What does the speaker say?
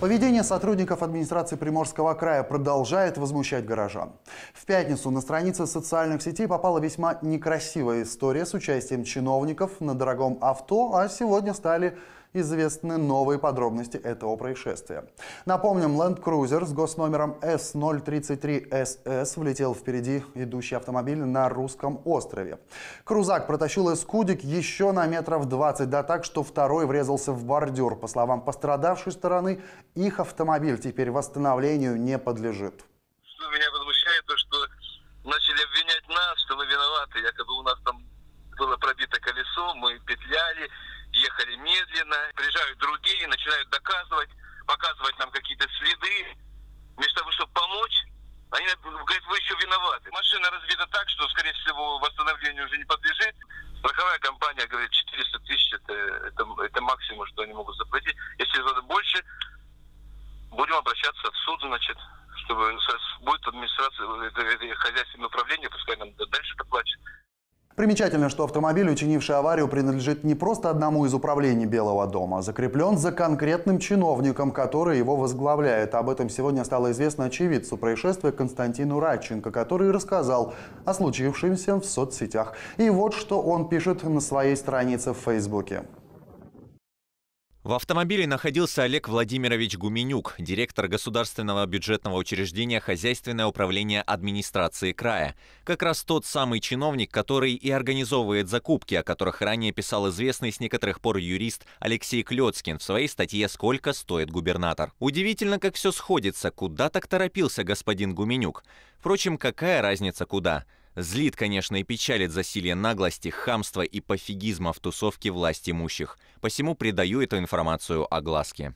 Поведение сотрудников администрации Приморского края продолжает возмущать горожан. В пятницу на странице социальных сетей попала весьма некрасивая история с участием чиновников на дорогом авто, а сегодня стали известны новые подробности этого происшествия. Напомним, Land Cruiser с госномером S033SS влетел впереди идущий автомобиль на русском острове. Крузак протащил эскудик еще на метров 20, да так, что второй врезался в бордюр. По словам пострадавшей стороны, их автомобиль теперь восстановлению не подлежит. Что меня возмущает, то что начали обвинять нас, что мы виноваты. Якобы у нас там было пробито колесо, мы петляли, медленно, приезжают другие, начинают доказывать, показывать нам какие-то следы. Вместо того, чтобы помочь, они говорят, вы еще виноваты. Машина разбита так, что, скорее всего, восстановлению уже не подлежит. Страховая компания говорит, 400 тысяч это, это, это максимум, что они могут заплатить. Если это больше, будем обращаться в суд, значит, чтобы будет администрация, это, это хозяйственное управление, пускай нам дальше доплачет. Примечательно, что автомобиль, учинивший аварию, принадлежит не просто одному из управлений Белого дома, а закреплен за конкретным чиновником, который его возглавляет. Об этом сегодня стало известно очевидцу происшествия Константину Радченко, который рассказал о случившемся в соцсетях. И вот что он пишет на своей странице в Фейсбуке. В автомобиле находился Олег Владимирович Гуменюк, директор государственного бюджетного учреждения «Хозяйственное управление администрации края». Как раз тот самый чиновник, который и организовывает закупки, о которых ранее писал известный с некоторых пор юрист Алексей Клёцкин в своей статье «Сколько стоит губернатор». Удивительно, как все сходится, куда так торопился господин Гуменюк. Впрочем, какая разница куда? Злит, конечно, и печалит засилие наглости, хамства и пофигизма в тусовке власть имущих. Посему придаю эту информацию огласке.